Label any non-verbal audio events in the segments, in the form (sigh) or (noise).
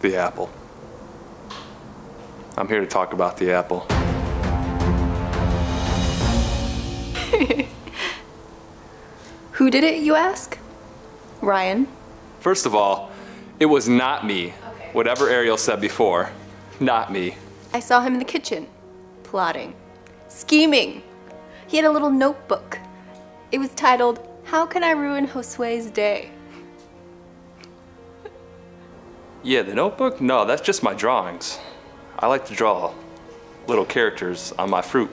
The apple. I'm here to talk about the apple. (laughs) Who did it, you ask? Ryan. First of all, it was not me. Whatever Ariel said before, not me. I saw him in the kitchen, plotting, scheming. He had a little notebook. It was titled, How Can I Ruin Josue's Day? Yeah, the notebook? No, that's just my drawings. I like to draw little characters on my fruit.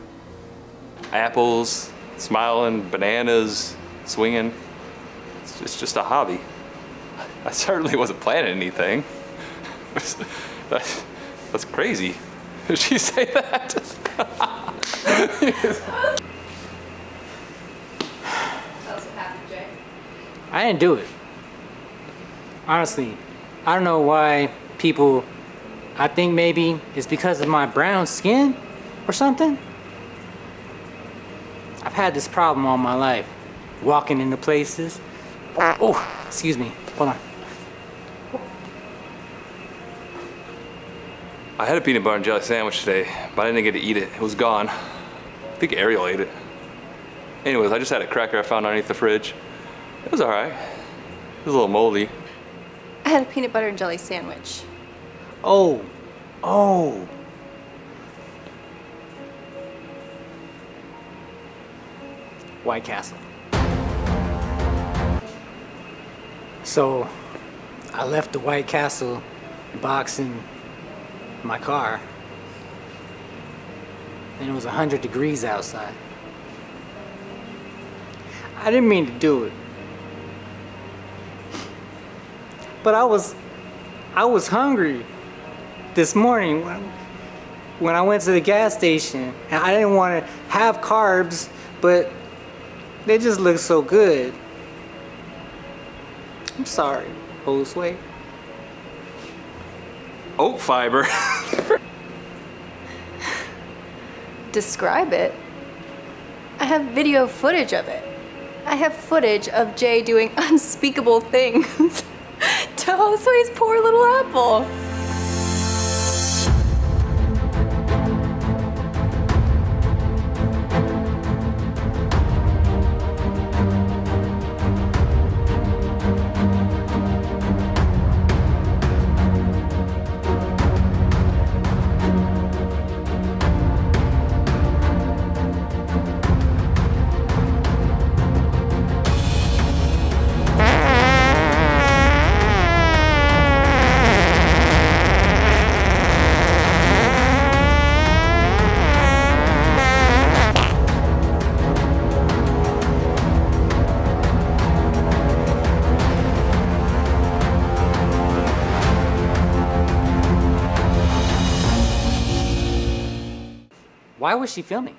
Apples, smiling, bananas, swinging. It's just, a hobby. I certainly wasn't planning anything. (laughs) that's crazy. (laughs) Did she say that? (laughs) I didn't do it. Honestly, I don't know why people, I think maybe it's because of my brown skin or something. I've had this problem all my life, walking into places. Oh, excuse me, hold on. I had a peanut butter and jelly sandwich today, but I didn't get to eat it. It was gone. I think Ariel ate it. Anyways, I just had a cracker I found underneath the fridge. It was all right. It was a little moldy. I had a peanut butter and jelly sandwich. Oh, oh. White Castle. So, I left the White Castle box in my car. And it was 100 degrees outside. I didn't mean to do it. But I was, I was hungry this morning when, when I went to the gas station. And I didn't want to have carbs, but they just look so good. I'm sorry, Josue. Oat fiber. (laughs) Describe it. I have video footage of it. I have footage of Jay doing (laughs) unspeakable things (laughs) to Josue's poor little apple. Why was she filming?